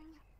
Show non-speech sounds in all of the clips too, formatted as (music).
Bye.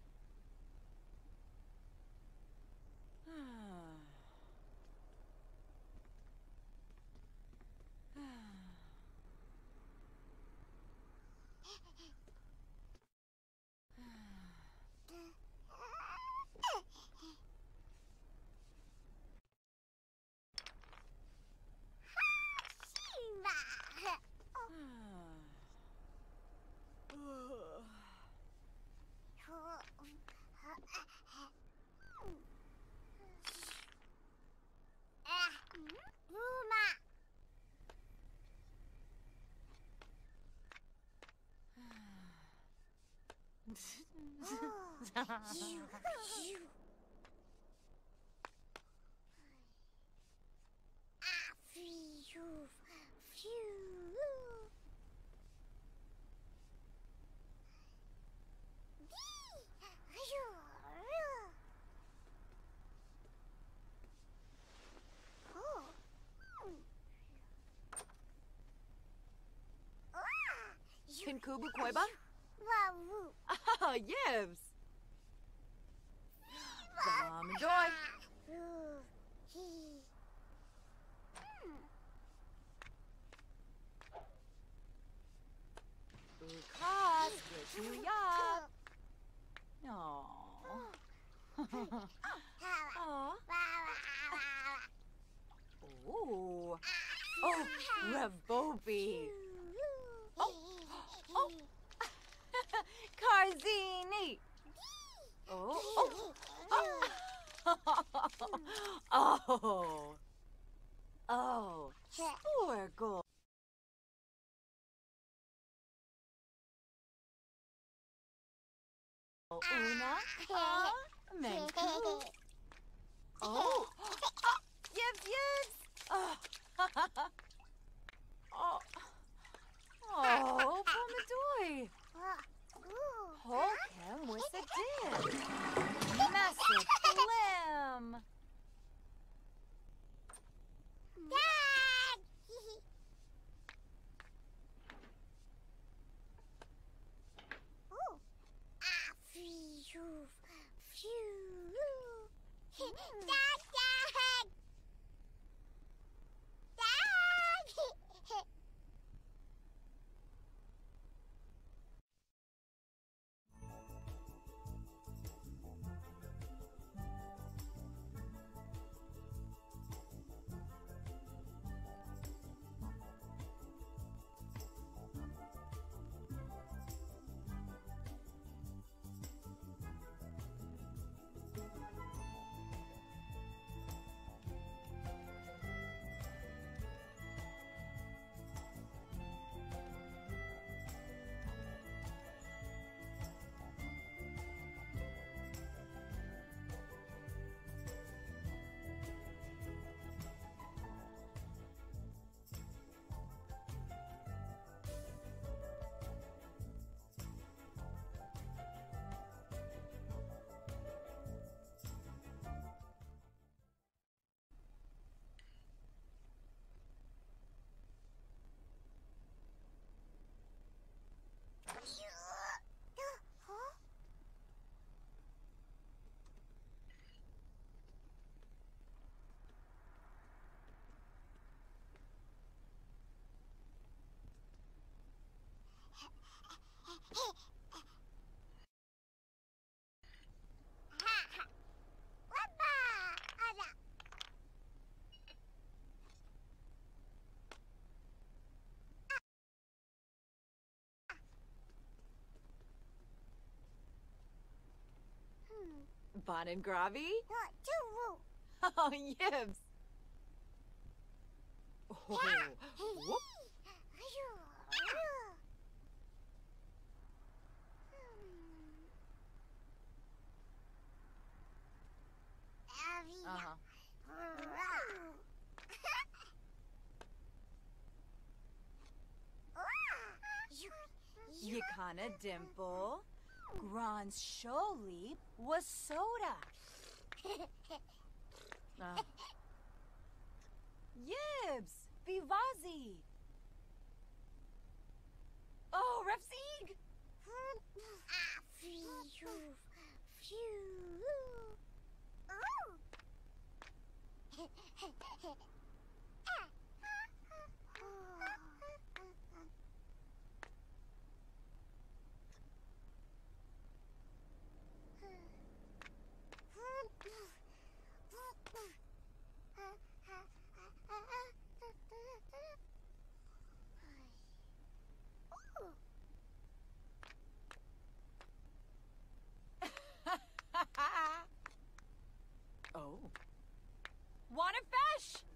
Can Kubu Koiba? (laughs) Ah, Come enjoy! Ooh, hee. Ukas, wish you yuck! Aww. Aw. Ooh. Oh! (laughs) Oh. oh. (laughs) Carzini! Oh, oh, oh! Oh, Sporgle! Una, ah, Menku. Oh, oh, yips, yips! Oh, oh, oh, Pomadoy! Poke him with the dig. Massive limb. Dad! (laughs) Oh, Ah, phew, phew. (laughs) Dad, Bon and Gravi? Not too. (laughs) Oh, Yibs. Oh, whoop. Uh-huh. Yakana Dimple. Gron's leap was soda. Uh. (laughs) Yibs! Vivazi! Oh, Refsig! (laughs) oh. Want a fish?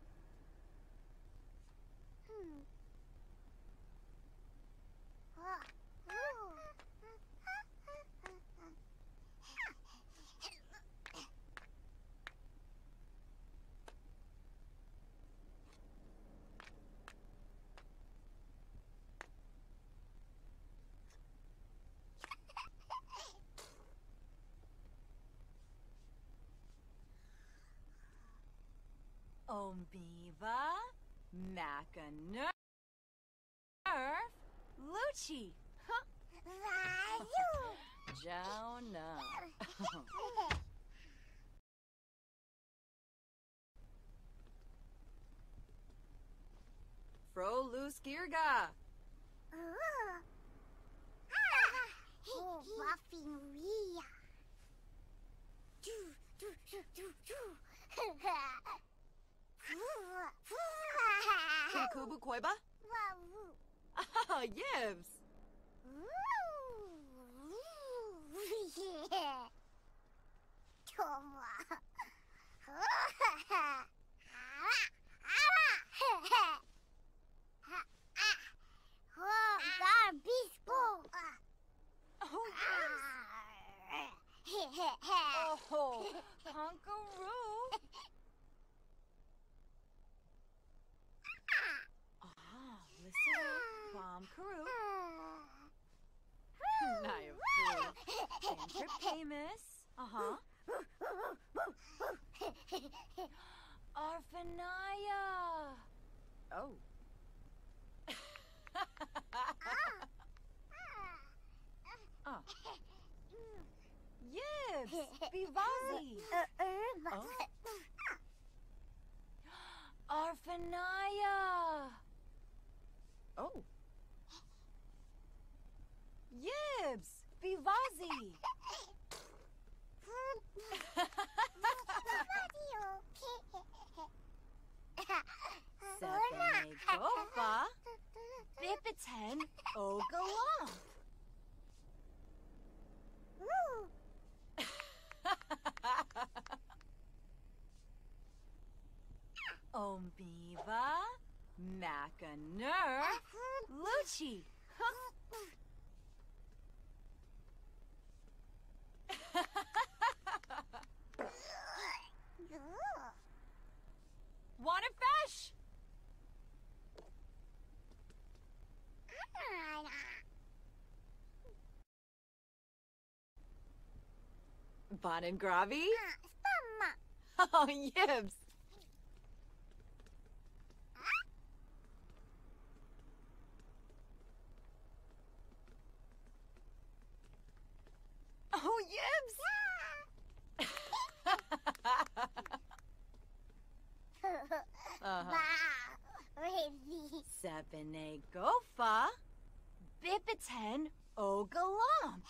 Ombiva, Macanerf, Lucci, Jonah. (laughs) Fro Luz Girga. Oh, (laughs) Buffy Maria. Choo, choo, choo, choo, choo. Kubu Koiba? Ah, Yibs. Yeah. Toma. Oh, God, bispo. Oh, Yibs. Oh, Punkaroo. Ah, listen, Bomb Karoo. Naya Foo. Cantrip Pamus. Uh-huh. Arfanaya. Oh. ah. Yibs. Vivazi. Oh. Arfanaya. Oh. Yibs. Vivazi. Sepane Gofa. Bipiten Ogalomp. Ombiva. Macanerf. Lucci. Want a fish? Bon and Gravi? Uh, (laughs) oh, Yibs. Oh, Yibs. uh-huh. Sepane Gofa. Bipiten Ogalomp.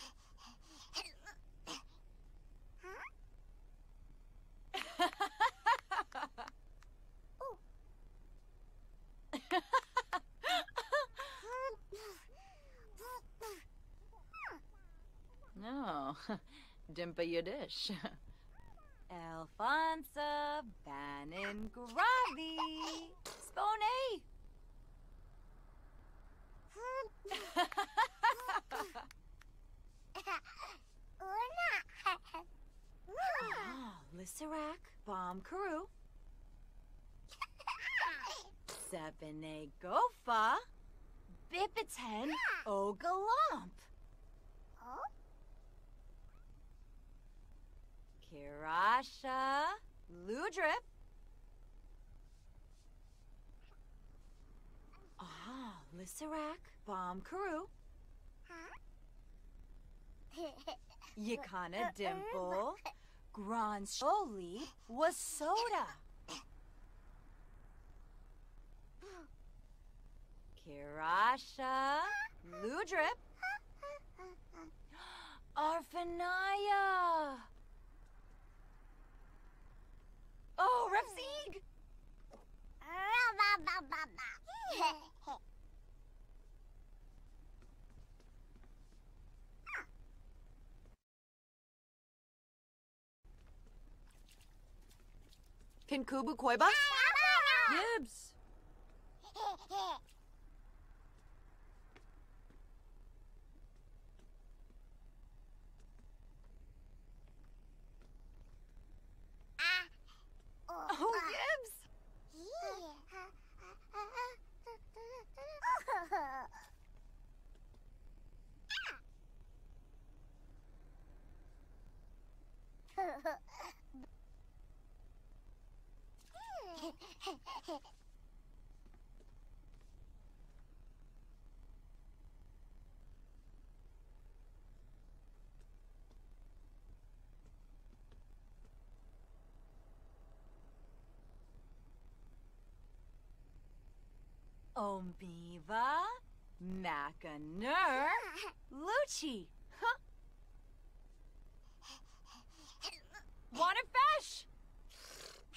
No, (laughs) oh, (laughs) Dimpa Yiddish. (laughs) Alfonsa, Bannon, Gravi, Spone. Una. oh, Lisserac, Bomb Karoo, Sebene Gofa, Bipitan, Ogalump, Oh, Kirasha, Ludrip. Ah, Lisserac, Bomb Karoo, (laughs) Yakana Dimple, Gran Sholi was soda. Kirasha, Ludrip, Arfanaya. Oh, Repsig! Kinkubu Koiba? Gibbs. Omiva, Macaner, Lucci. Huh? Want a fish?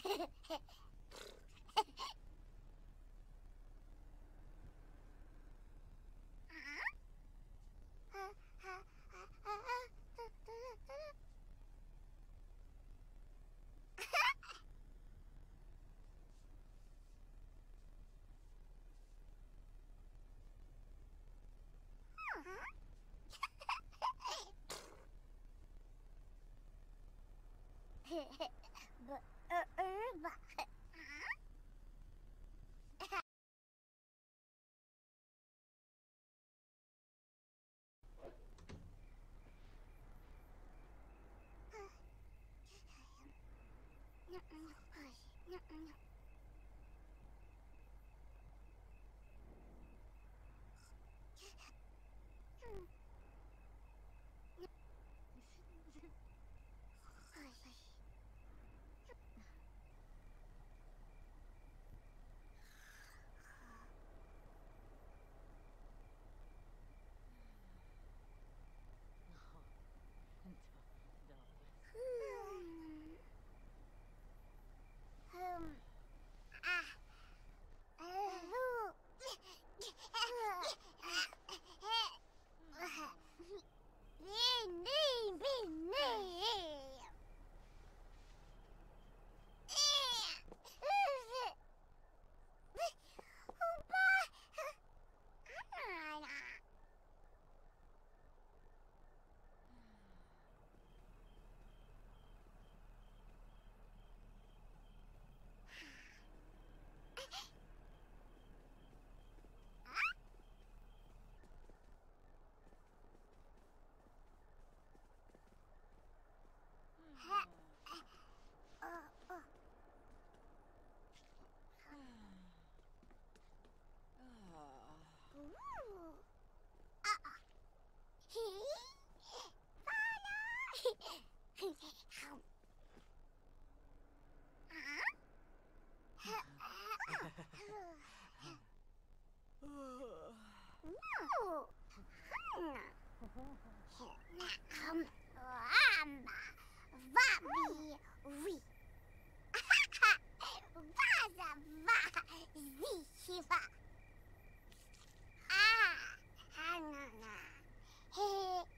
(laughs) Mm. Вами вы. База ва зичива. А, анана. Хе.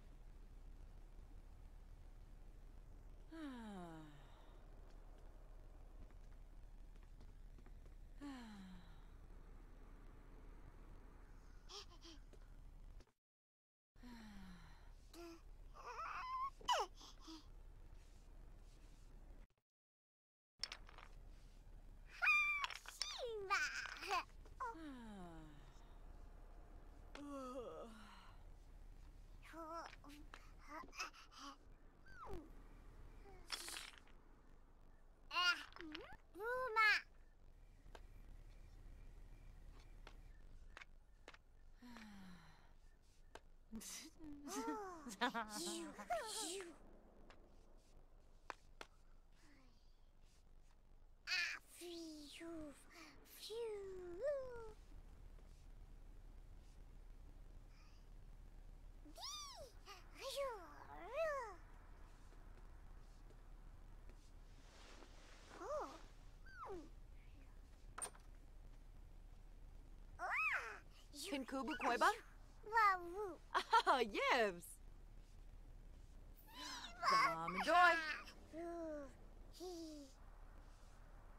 you- Pinkubu Koiba? Wahoo. Ah, Yibs! Bomb and joy! Ooh, hee.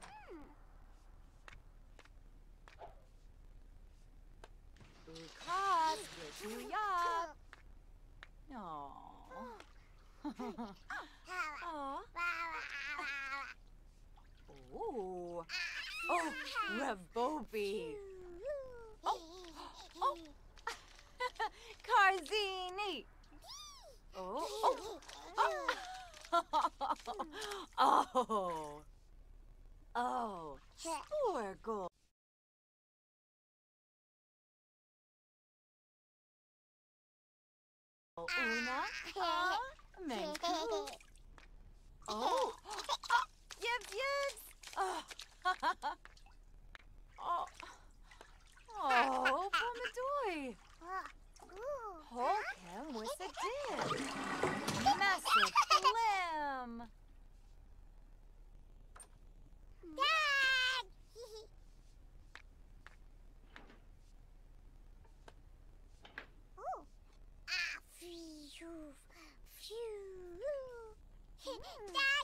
Mm. Ukas, with New York! Aww. Aw. Ooh. Oh, Rebobi! Oh, oh. Carzini! Oh, oh, (laughs) oh. oh. (laughs) Oh, Sporgle. Una, ah, Menku. Oh, oh, yibs, yibs. Oh, oh, oh, Pomadoy. Holcomb with a dip. Massive limb. Dad! (laughs) oh. Ah, phew, phew. (laughs) Dad, Dad!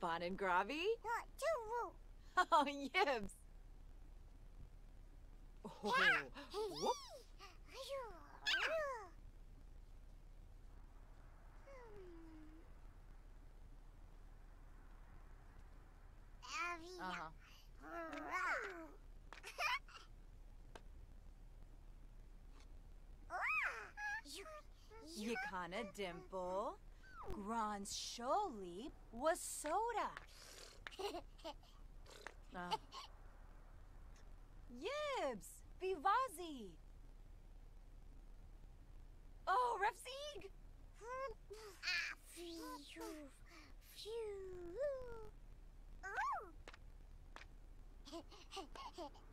Bon and Gravi? Not too (laughs) Oh, Yibs. Oh, whoop. Uh-huh. (laughs) Yakana Dimple. Gron's show leap was soda. (laughs) ah. Yibs! Vivazi! Oh, Refsig! (laughs) phew, phew. Oh. (laughs)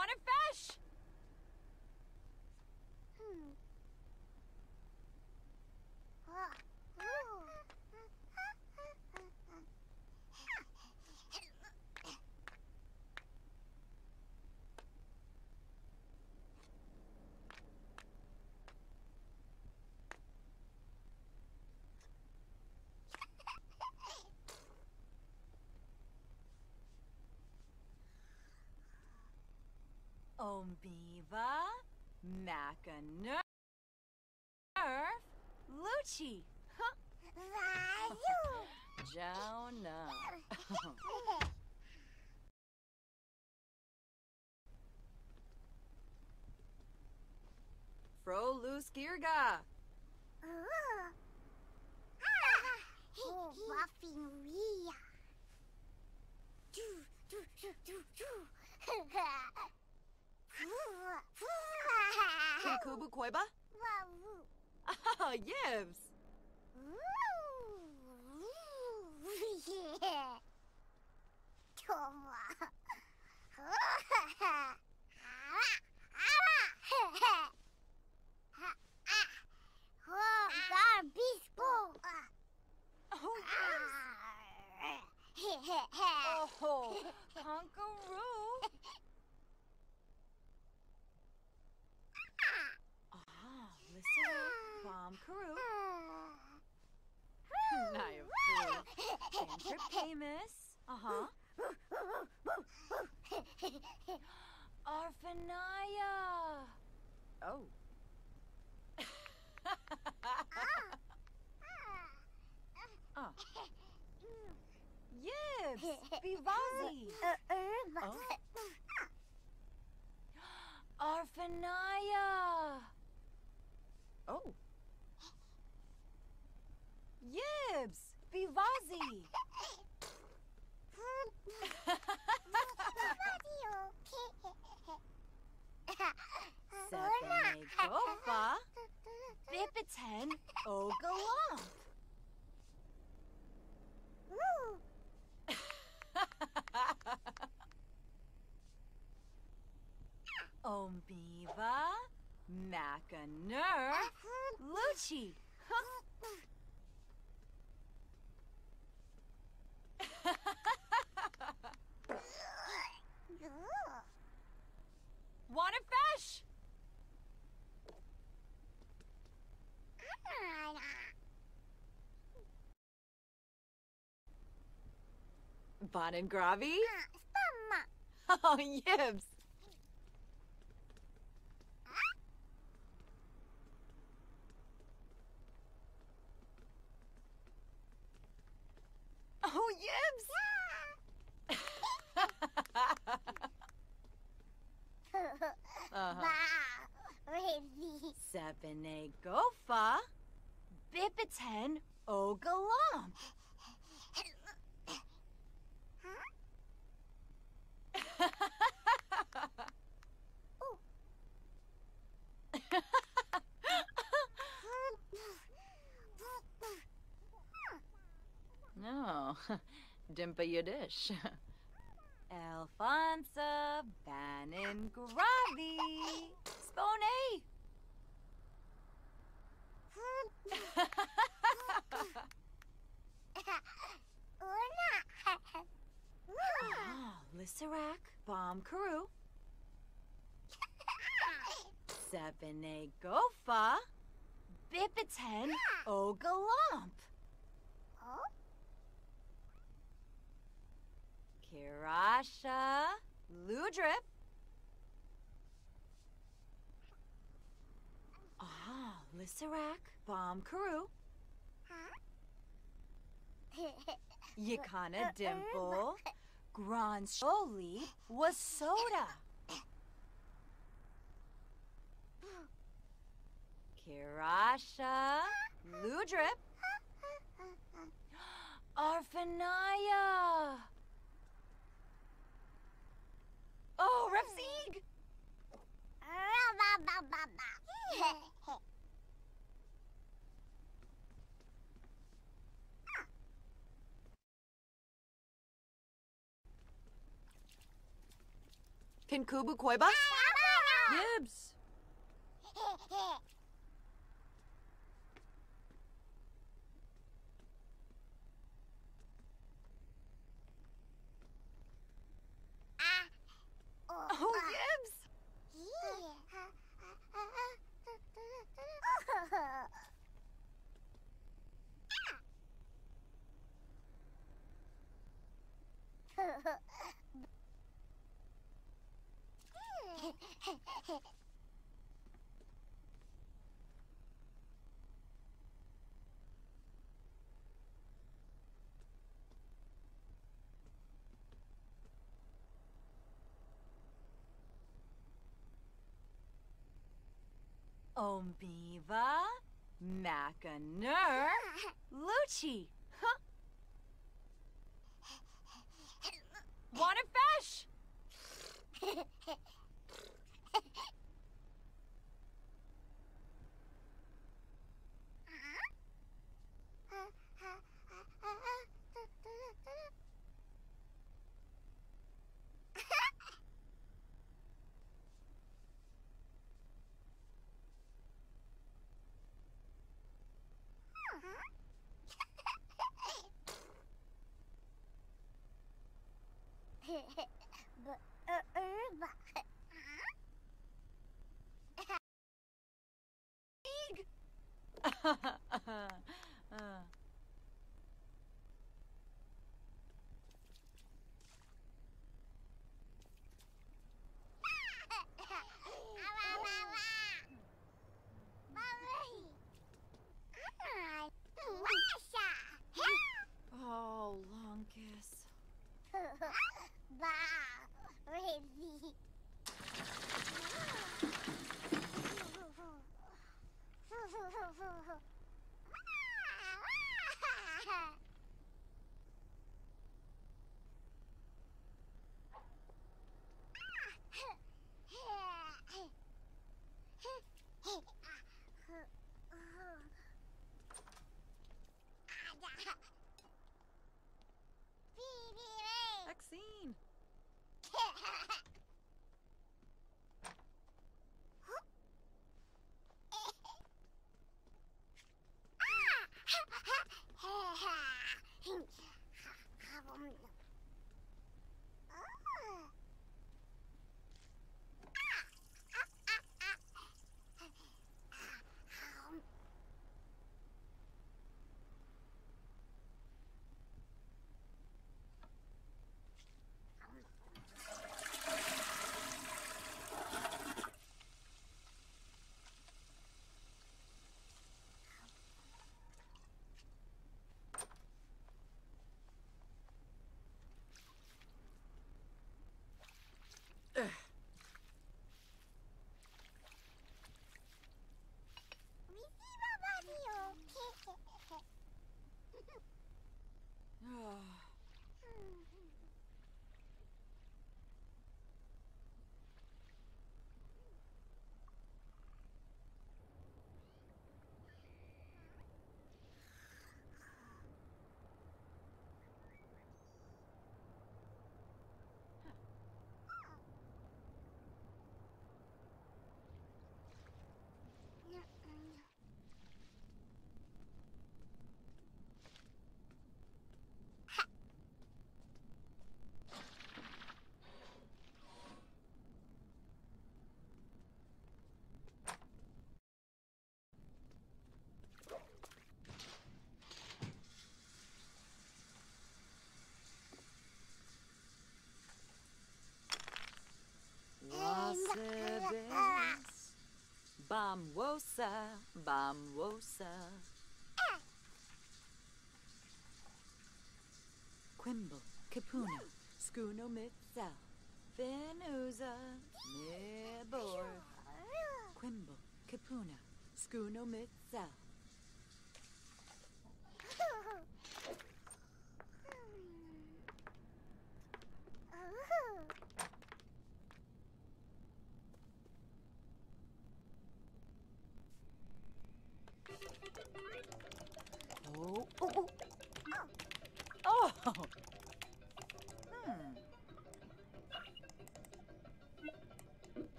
want to fish? Jonah. (laughs) Froluskirga. Oh. Ah. (laughs) Oh, Buffy Maria. Do, do, do, do, do. Kinkubu Koiba? Ah, Yibs. (laughs) Yeah. Toma. (laughs) Oh, Garbisco. Oh, Yibs. Oh, Conkaroo. (laughs) (laughs) Ah, Bomb Karoo. Naya Foo. Anthropamus. Uh-huh. Arfanaya. Oh. Ah. Yibs. Vivazi. Oh. Arfanaya. Oh. Yibs. Vivazi. Sepane Gofa. Bipiten Ogalomp. Ombiva. Macaner. Lucci. Want a fish? Bon and Gravi? (laughs) Oh, Yibs. Oh, Yibs. uh-huh. Sepane Gofa. Bipiten Dimpa Yiddish. (laughs) Alfonsa, Bannon, Gravi, Spone. ah, Lisserac, Bomb Karoo, Sepane Gofa, Bipiten Ogalomp. Kirasha, Ludrip. Ah, Lisserac, Bomb Karoo, Yakana (laughs) Dimple, Grand Sholi, Wasoda. Kirasha, Ludrip, (gasps) Arfanaya. Oh, Repsig! Kinkubu Koiba? (laughs) Yibs. Omiva, Macaner, Lucci. Huh? Want a fish? Bamwosa, Bamwosa. Quimble, Capuna, Scuno Mitzel, Venusa, Nibor. Quimble, Capuna, Scuno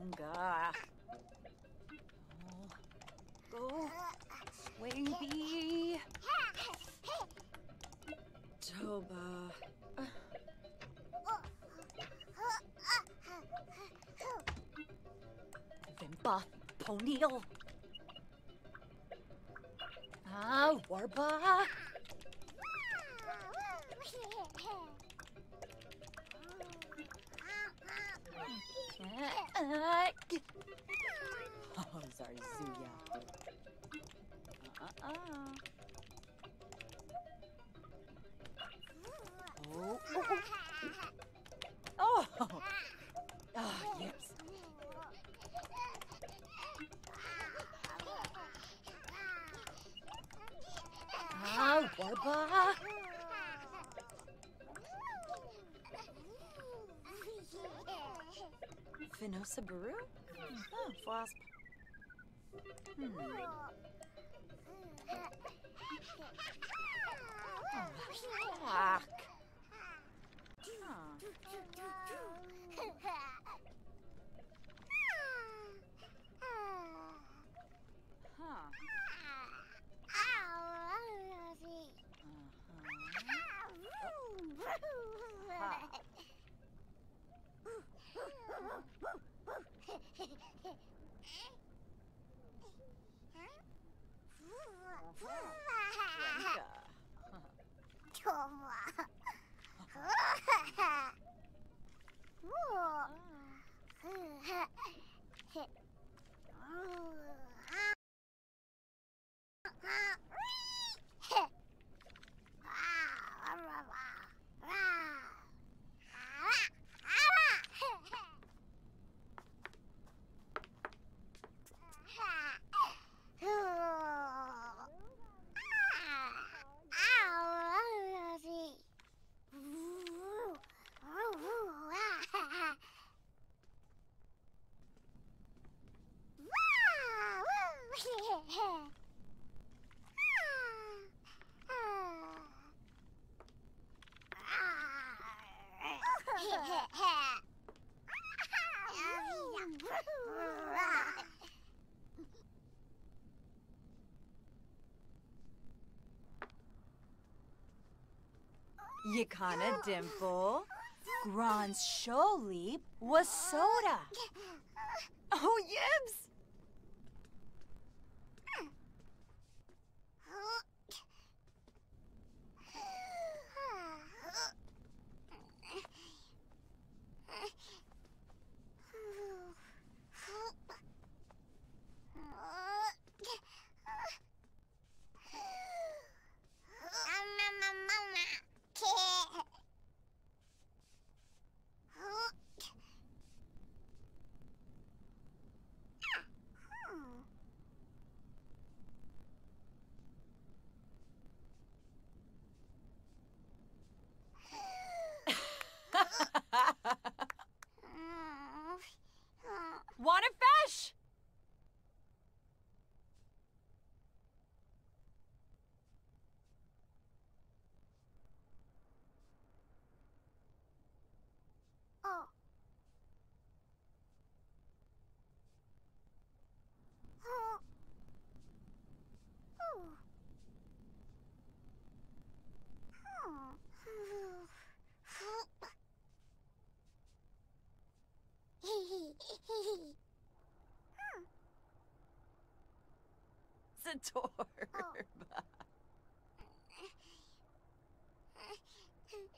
Unga. Oh. Go. Wavy. Toba. Vimpa. Ponytail. Ah, Warba. Uh, oh, sorry, Zuya. Uh-uh. Oh, oh, oh. Oh, oh yes. Ah, Waba. Finosa Baru? Oh, Wasp. Hmm. Oh, fuck. Huh. Huh. ふわ今日は Yakana Dimple. Gron's show leap was soda. Oh, Yibs! Want a fish? Oh. Oh. Oh. Oh. Zatorba. Oh.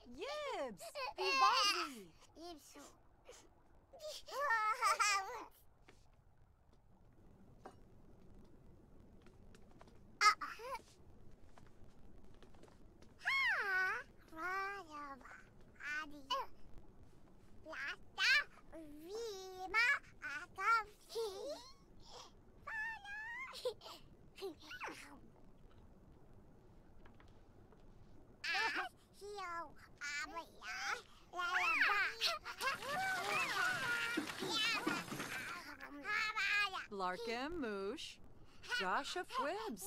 Yibs! (laughs) Vivaldi! Ipsu. (laughs) Ah. Larkin Moosh, Josh of Fwibs,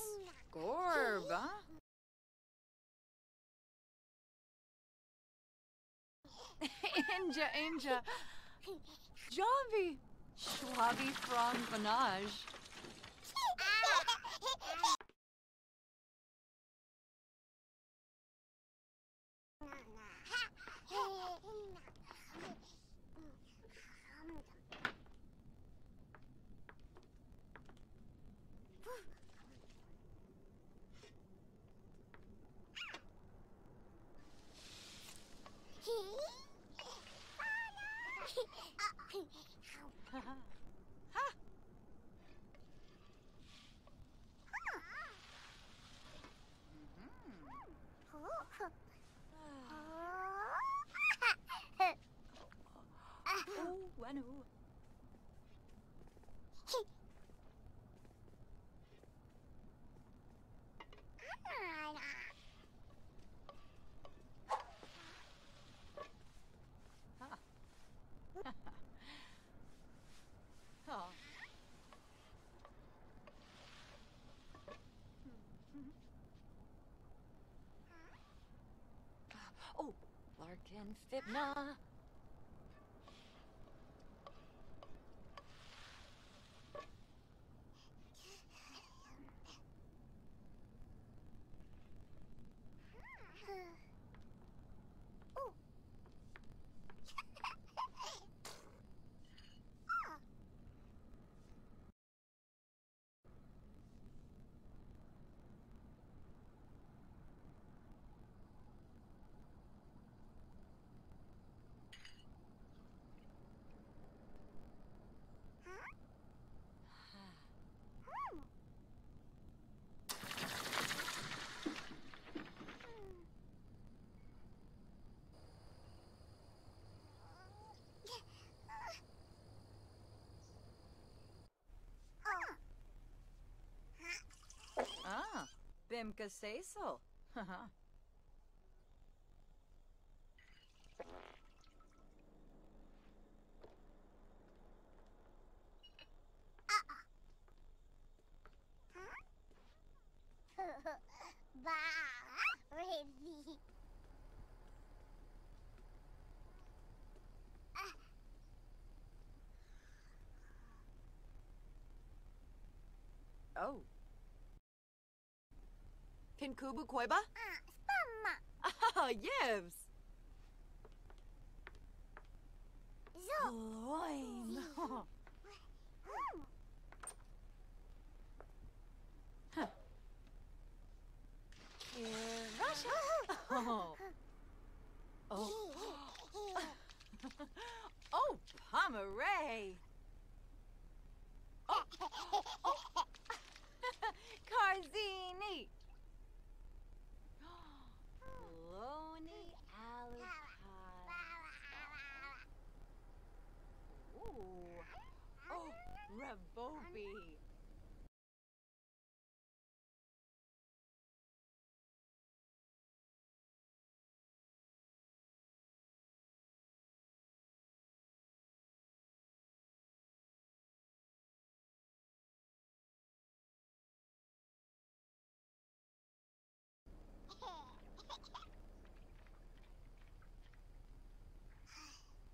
(laughs) Inja, Inja, Javi, Schwabi from Vanage. (laughs) Oh, I know. Larkin Fibna. Bimka Cecil. (laughs) Pinkubu Koiba? Ah, spamma. Ah, Yivs. Zo. Loin. Russia. (laughs) Oh. Oh. (laughs) Oh, Pomeray. Oh. oh. (laughs) Carzini. Loni Alucard. Ooh. Oh, Rabobi.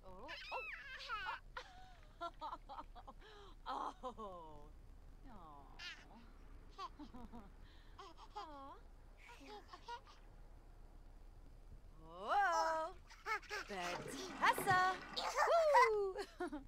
Oh, oh. Oh. Oh. Whoa. Betessa. Woo.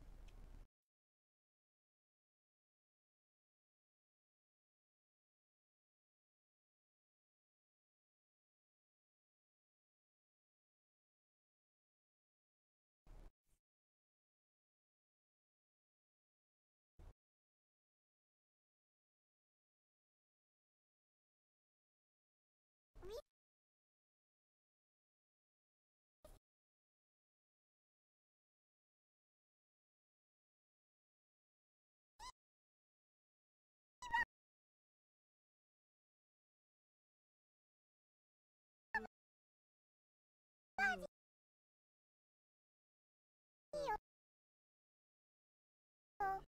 Whoa.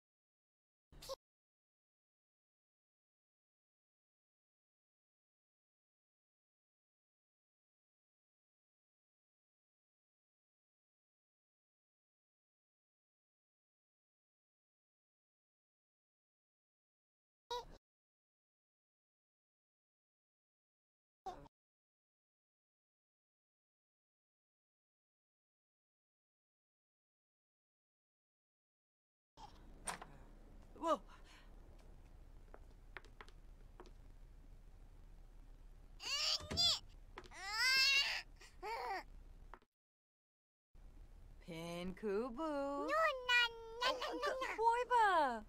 Pinkubu. No, na, na, na, na, na. Boiba.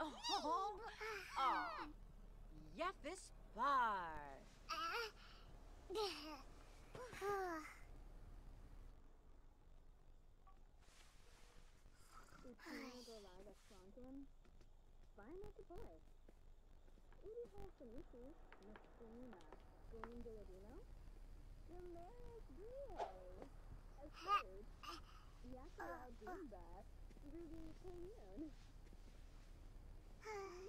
Oh. Oh. Yeffis bar. Ah. Prima Golada Fronton, Spina Kapoi, Udi Halsanisi, Mesquina, Golingaladino, Damaris after I do that, Ruby came in. Hi.